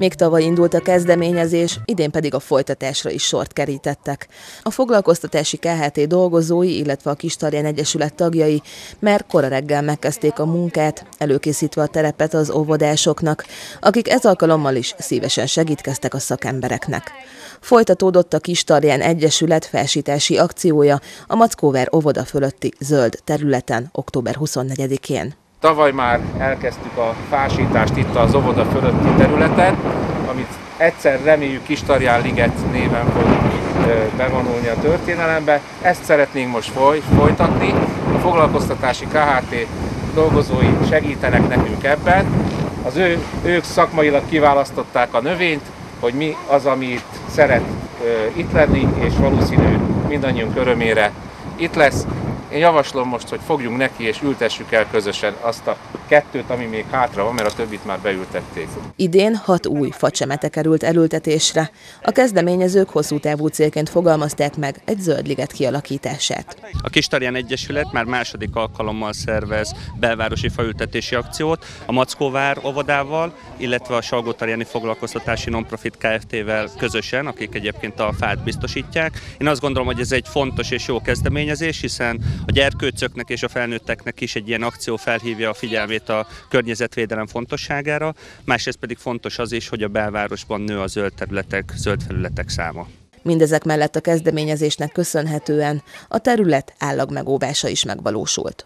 Még tavaly indult a kezdeményezés, idén pedig a folytatásra is sort kerítettek. A foglalkoztatási KHT dolgozói, illetve a Kistarján Egyesület tagjai már kora reggel megkezdték a munkát, előkészítve a terepet az óvodásoknak, akik ez alkalommal is szívesen segítkeztek a szakembereknek. Folytatódott a Kistarján Egyesület felsítási akciója a Mackóver óvoda fölötti zöld területen október 24-én. Tavaly már elkezdtük a fásítást itt az óvoda fölötti területen, amit egyszer reméljük Kistarján Liget néven fog bevonulni a történelembe. Ezt szeretnénk most foly, folytatni. A foglalkoztatási KHT dolgozói segítenek nekünk ebben. Az ő, ők szakmailag kiválasztották a növényt, hogy mi az, ami itt szeret itt lenni, és valószínű mindannyiunk örömére itt lesz. Én javaslom most, hogy fogjunk neki és ültessük el közösen azt a kettőt, ami még hátra van, mert a többit már beültették. Idén hat új facsemete került elültetésre. A kezdeményezők hosszú távú célként fogalmazták meg egy zöldliget kialakítását. A Kistarján Egyesület már második alkalommal szervez belvárosi faültetési akciót a Mackóvár óvodával, illetve a Salgótarjáni Foglalkoztatási Nonprofit Kft-vel közösen, akik egyébként a fát biztosítják. Én azt gondolom, hogy ez egy fontos és jó kezdeményezés, hiszen a gyerkőcöknek és a felnőtteknek is egy ilyen akció felhívja a figyelmét a környezetvédelem fontosságára, másrészt pedig fontos az is, hogy a belvárosban nő a zöld területek, zöld felületek száma. Mindezek mellett a kezdeményezésnek köszönhetően a terület állagmegóvása is megvalósult.